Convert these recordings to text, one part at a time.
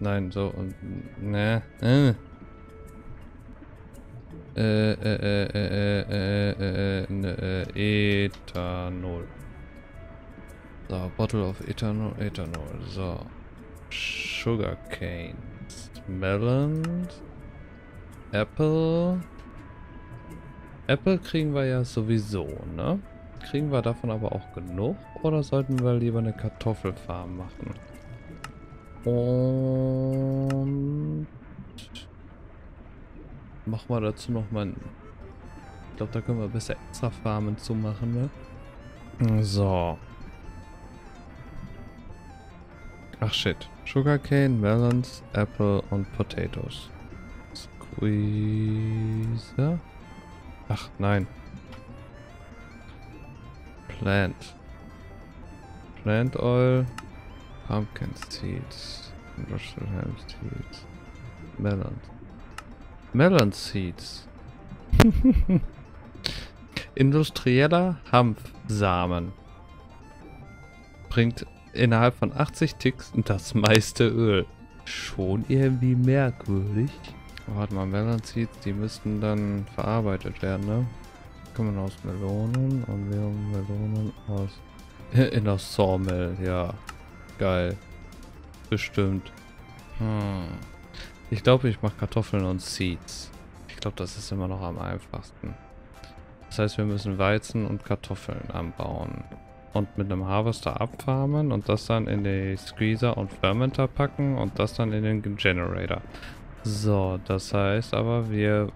Nein, so und. Ne. Äh. Äh, äh, äh, äh, äh, äh, äh, ne, äh, Ethanol. So, Bottle of Ethanol, Ethanol. So. Sugar canes. Melons. Apple. Apple kriegen wir ja sowieso, ne? Kriegen wir davon aber auch genug? Oder sollten wir lieber eine Kartoffelfarm machen? Und... Machen wir dazu noch mal... Ich glaube, da können wir besser extra Farmen zu machen, ne? So. Ach shit. Sugarcane, Melons, Apple und Potatoes. Squeezer. Ach nein. Plant. Plant Oil. Pumpkin Seeds. Industrial Hemp Seeds. Melon. Melon Seeds. Industrieller Hanfsamen. Bringt innerhalb von 80 Ticks das meiste Öl. Schon irgendwie merkwürdig. Warte mal, Melon Seeds, die müssten dann verarbeitet werden, ne? Kommen aus Melonen und wir haben Melonen aus... In der Sawmill, ja. Geil. Bestimmt. Hm. Ich glaube, ich mache Kartoffeln und Seeds. Ich glaube, das ist immer noch am einfachsten. Das heißt, wir müssen Weizen und Kartoffeln anbauen. Und mit einem Harvester abfarmen und das dann in die Squeezer und Fermenter packen und das dann in den Generator. So, das heißt aber, wir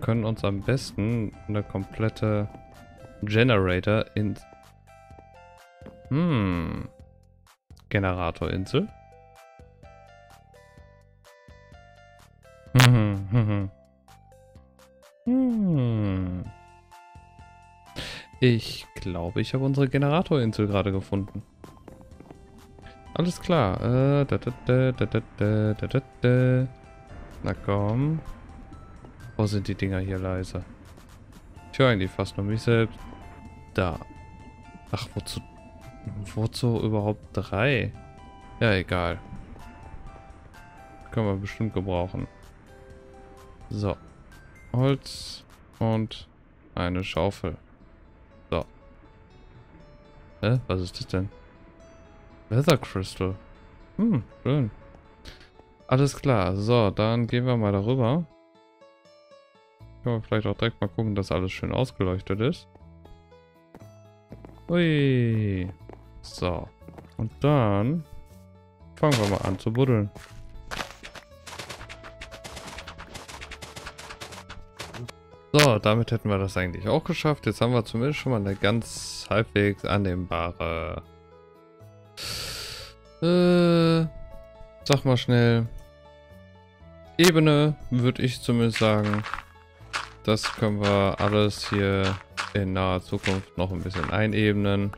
können uns am besten eine komplette Generator in... Hm. Generatorinsel. Hm. Ich glaube, ich habe unsere Generatorinsel gerade gefunden. Alles klar. Äh, da, da, da, na komm. Wo sind die Dinger hier leise? Ich höre eigentlich fast nur mich selbst. Da. Ach, wozu? Wozu überhaupt drei? Ja, egal. Können wir bestimmt gebrauchen. So. Holz und eine Schaufel. So. Hä? Was ist das denn? Weather Crystal. Hm, schön. Alles klar. So, dann gehen wir mal darüber. Können wir vielleicht auch direkt mal gucken, dass alles schön ausgeleuchtet ist. Ui. So. Und dann fangen wir mal an zu buddeln. So, damit hätten wir das eigentlich auch geschafft. Jetzt haben wir zumindest schon mal eine ganz halbwegs annehmbare... Äh, sag mal schnell. Ebene, würde ich zumindest sagen. Das können wir alles hier in naher Zukunft noch ein bisschen einebnen.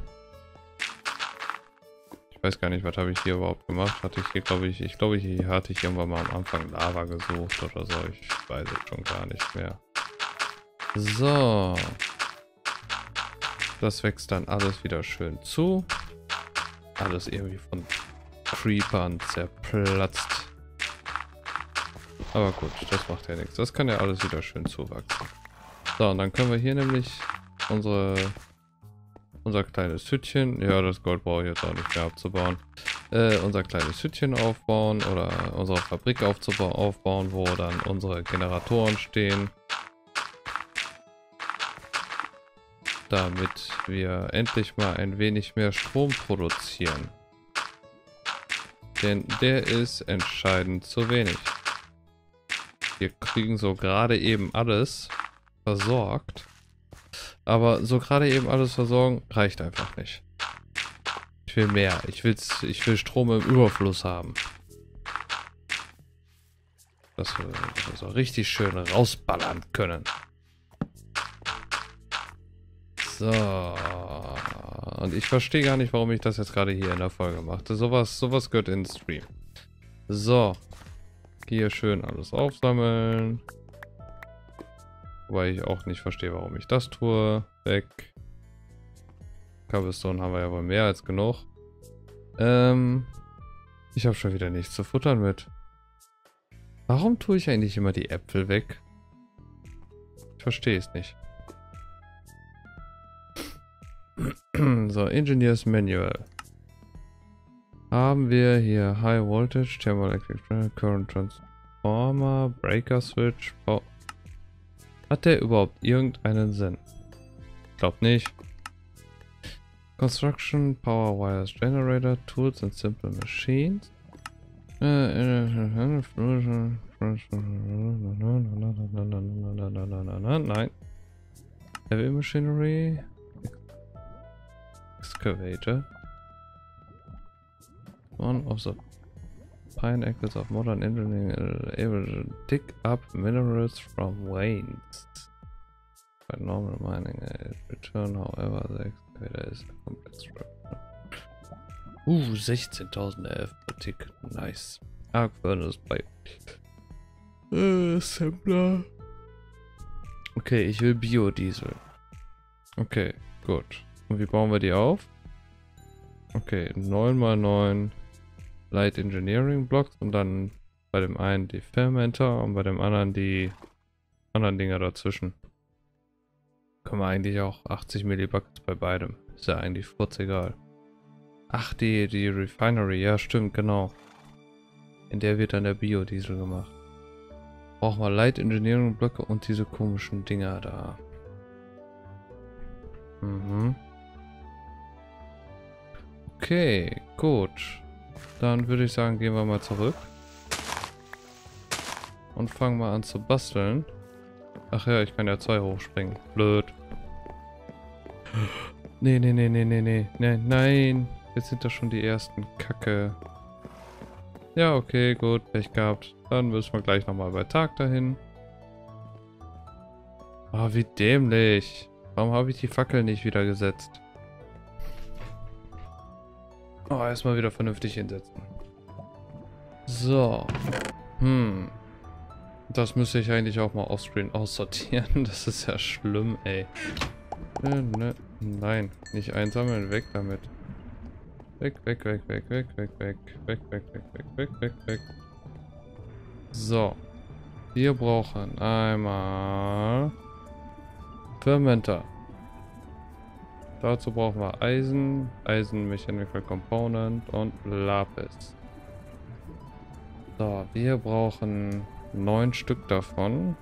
Ich weiß gar nicht, was habe ich hier überhaupt gemacht. Hatte ich hier, glaube ich, ich glaube, hier hatte ich irgendwann mal am Anfang Lava gesucht oder so. Ich weiß es schon gar nicht mehr. So. Das wächst dann alles wieder schön zu. Alles irgendwie von Creepern zerplatzt. Aber gut, das macht ja nichts. Das kann ja alles wieder schön zuwachsen. So, und dann können wir hier nämlich unsere unser kleines Hütchen, ja, das Gold brauche ich jetzt auch nicht mehr abzubauen, äh, unser kleines Hütchen aufbauen oder unsere Fabrik aufbauen, wo dann unsere Generatoren stehen. Damit wir endlich mal ein wenig mehr Strom produzieren. Denn der ist entscheidend zu wenig. Wir kriegen so gerade eben alles versorgt. Aber so gerade eben alles versorgen reicht einfach nicht. Ich will mehr. Ich, will's, ich will Strom im Überfluss haben. Dass wir, so richtig schön rausballern können. So. Und ich verstehe gar nicht, warum ich das jetzt gerade hier in der Folge machte. Sowas, sowas gehört in den Stream. So. Hier schön alles aufsammeln. Wobei ich auch nicht verstehe, warum ich das tue. Weg. Cobblestone haben wir ja wohl mehr als genug. Ähm, ich habe schon wieder nichts zu futtern mit. Warum tue ich eigentlich immer die Äpfel weg? Ich verstehe es nicht. so, Engineers Manual. Haben wir hier High Voltage, Thermoelectric Current Transformer, Breaker Switch. Oh. Hat der überhaupt irgendeinen Sinn? Ich glaube nicht. Construction, Power Wires Generator, Tools and Simple Machines. Nein. Heavy Machinery. Excavator. One of the pinnacles of modern engineering able to dig up minerals from veins. By normal mining, return, however, the excavator is a complex structure. Uh, 16.000 Elf pro Tick. Nice. Arc Furnace bei. Äh, Assembler. Okay, ich will Biodiesel. Okay, gut. Und wie bauen wir die auf? Okay, 9x9 Light Engineering Blocks und dann bei dem einen die Fermenter und bei dem anderen die anderen Dinger dazwischen. Können wir eigentlich auch 80 Millibuckets bei beidem. Ist ja eigentlich egal. Ach, die, die Refinery, ja stimmt, genau. In der wird dann der Biodiesel gemacht. Brauchen wir Light Engineering Blöcke und diese komischen Dinger da. Mhm. Okay, gut. Dann würde ich sagen, gehen wir mal zurück. Und fangen mal an zu basteln. Ach ja, ich kann ja zwei hochspringen. Blöd. Nee, nee, nee, nee, nee, nee. Nein, nein. Jetzt sind das schon die ersten Kacke. Ja, okay, gut, Pech gehabt. Dann müssen wir gleich nochmal bei Tag dahin. Ah, oh, wie dämlich. Warum habe ich die Fackel nicht wieder gesetzt? Oh, erstmal wieder vernünftig hinsetzen. So. Hm. Das müsste ich eigentlich auch mal offscreen aussortieren. Das ist ja schlimm, ey. Ne, ne, nein, nicht einsammeln, weg damit. Weg, weg, weg, weg, weg, weg, weg, weg, weg, weg, weg, weg, weg, weg. So. Wir brauchen einmal Fermenter. Dazu brauchen wir Eisen, Eisen Mechanical Component und Lapis. So, wir brauchen neun Stück davon.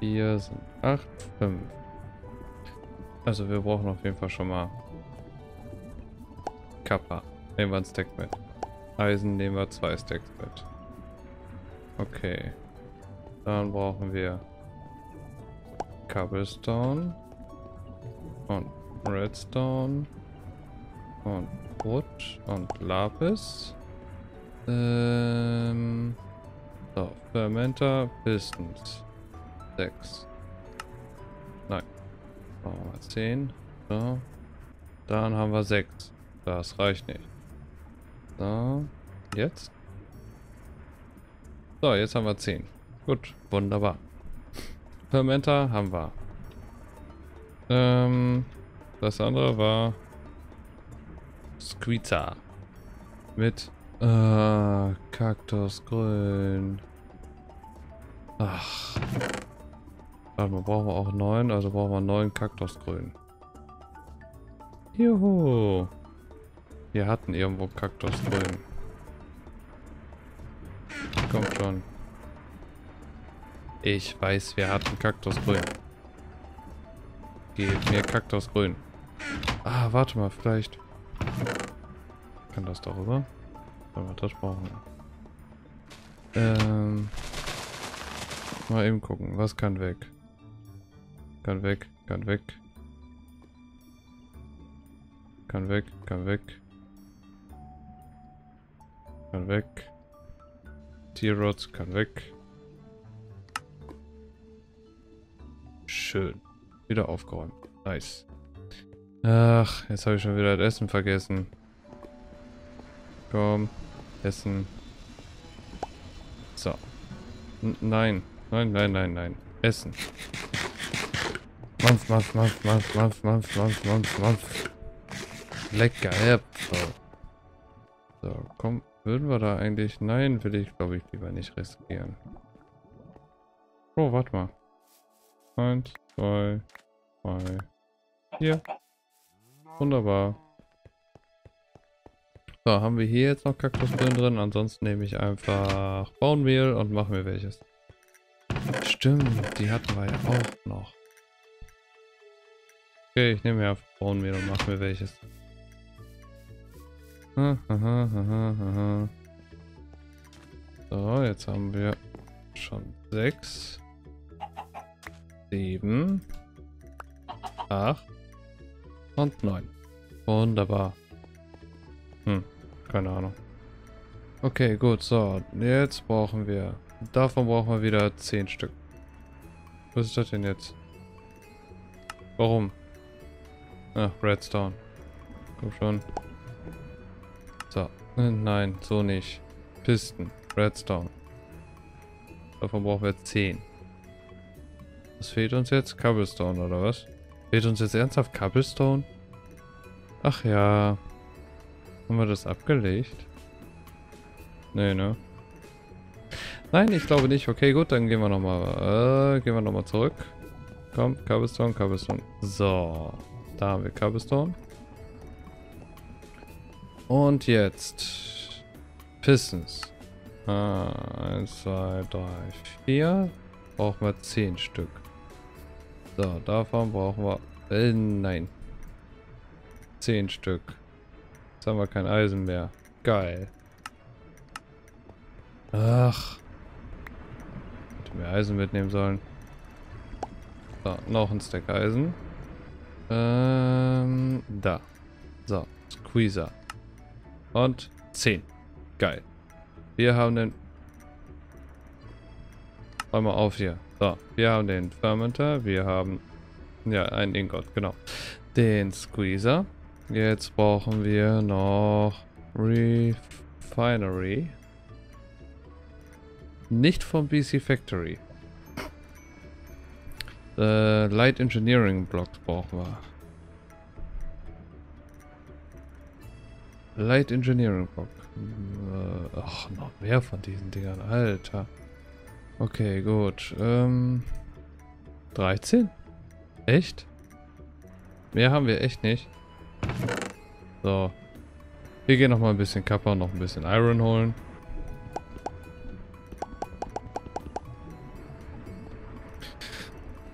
Hier sind acht, fünf. Also wir brauchen auf jeden Fall schon mal Kappa. Nehmen wir ein Stack mit. Eisen nehmen wir zwei Stacks mit. Okay. Dann brauchen wir Cobblestone und Redstone und Wood und Lapis. Ähm, so, Fermenter, Pistons. 6. Nein. Machen wir 10. So. Dann haben wir 6. Das reicht nicht. So, jetzt. So, jetzt haben wir 10. Gut, wunderbar. Fermenter haben wir. Ähm, das andere war Squeezer. Mit äh, Kaktusgrün. Ach. Warte mal, brauchen wir auch neun, also brauchen wir neun Kaktusgrün. Juhu. Wir hatten irgendwo Kaktus drin. Kommt schon. Ich weiß, wir hatten Kaktusgrün. Gib mir Kaktusgrün. Ah, warte mal, vielleicht. Kann das darüber? Wir das brauchen. Ähm. Mal eben gucken, was kann weg? Kann weg, kann weg. Kann weg, kann weg. Kann weg. T-Rods kann weg. Schön. Wieder aufgeräumt. Nice. Ach, jetzt habe ich schon wieder das Essen vergessen. Komm. Essen. So. N nein. Nein, nein, nein, nein. Essen. Mampf, mampf, mampf, mampf, mampf, mampf, mampf, mampf, mampf. Lecker Äpfel. So, komm, würden wir da eigentlich... Nein, will ich, glaube ich, lieber nicht riskieren. Oh, warte mal. Eins, zwei, drei, vier. Wunderbar. So, haben wir hier jetzt noch Kaktusbirnen drin. Ansonsten nehme ich einfach Baummehl und mache mir welches. Stimmt, die hatten wir ja auch noch. Okay, ich nehme mir einfach Baummehl und mache mir welches. So, jetzt haben wir schon sechs, sieben, acht und neun. Wunderbar. Hm, keine Ahnung. Okay, gut, so. Jetzt brauchen wir... Davon brauchen wir wieder zehn Stück. Was ist das denn jetzt? Warum? Ach, Redstone. Komm schon. So. Äh, nein, so nicht. Pisten. Redstone. Davon brauchen wir 10. Was fehlt uns jetzt? Cobblestone oder was? Fehlt uns jetzt ernsthaft Cobblestone? Ach ja. Haben wir das abgelegt? Nee, ne? Nein, ich glaube nicht. Okay, gut, dann gehen wir nochmal. Äh, gehen wir nochmal zurück. Komm, Cobblestone, Cobblestone. So. Da haben wir Cobblestone. Und jetzt Pistons. Ah, 1, 2, 3, 4. Brauchen wir 10 Stück. So, davon brauchen wir... Äh, nein. 10 Stück. Jetzt haben wir kein Eisen mehr. Geil. Ach. Hätte mir Eisen mitnehmen sollen. So, noch ein Stack Eisen. Ähm, da. So, Squeezer. Und 10. Geil. Wir haben den... Räum mal auf hier. So, wir haben den Fermenter, wir haben... Ja, einen Ingot, genau. Den Squeezer. Jetzt brauchen wir noch... Refinery. Nicht vom BC Factory. Äh, Light Engineering Blocks brauchen wir. Light Engineering Block. Äh, ach, noch mehr von diesen Dingern. Alter. Okay, gut. Ähm, 13? Echt? Mehr haben wir echt nicht. So. Wir gehen noch mal ein bisschen Kappa und noch ein bisschen Iron holen.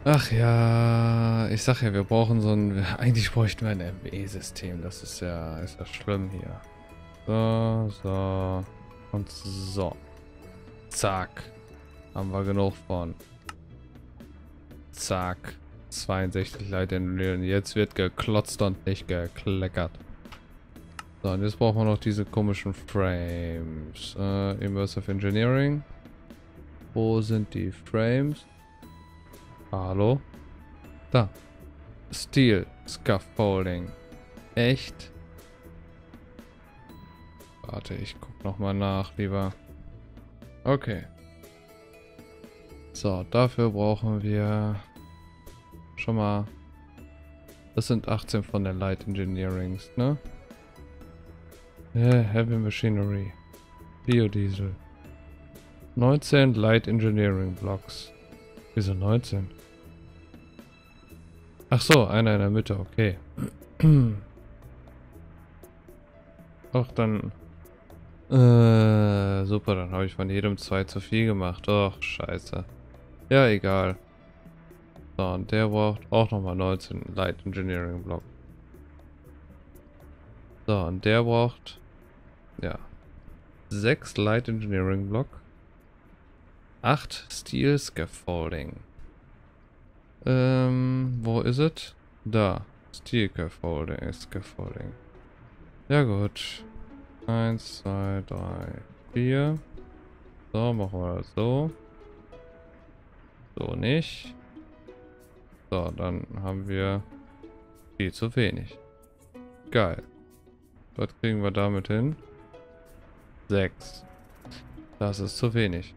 Ach ja, ich sag ja, wir brauchen so ein... Eigentlich bräuchten wir ein ME-System. Das ist ja, ist ja schlimm hier. So, so. Und so. Zack. Haben wir genug von. Zack. 62 Leute in Jetzt wird geklotzt und nicht gekleckert. So, und jetzt brauchen wir noch diese komischen Frames. Äh, Immersive Engineering. Wo sind die Frames? Hallo? Da. Steel Scaffolding. Echt? Warte, ich guck nochmal nach, lieber. Okay. So, dafür brauchen wir schon mal... Das sind 18 von der Light Engineerings, ne? Yeah, Heavy Machinery. Biodiesel. 19 Light Engineering Blocks. Wieso 19? Ach so, einer in der Mitte, okay. Ach, dann... Äh, super, dann habe ich von jedem zwei zu viel gemacht. Ach, scheiße. Ja, egal. So, und der braucht auch nochmal 19 Light Engineering Block. So, und der braucht... Ja. 6 Light Engineering Block. 8 Steel Scaffolding. Ähm, wo ist es? Da. Steel Scaffolding, Scaffolding. Ja gut. Eins, zwei, drei, vier. So, machen wir das so. So nicht. So, dann haben wir viel zu wenig. Geil. Was kriegen wir damit hin? Sechs. Das ist zu wenig.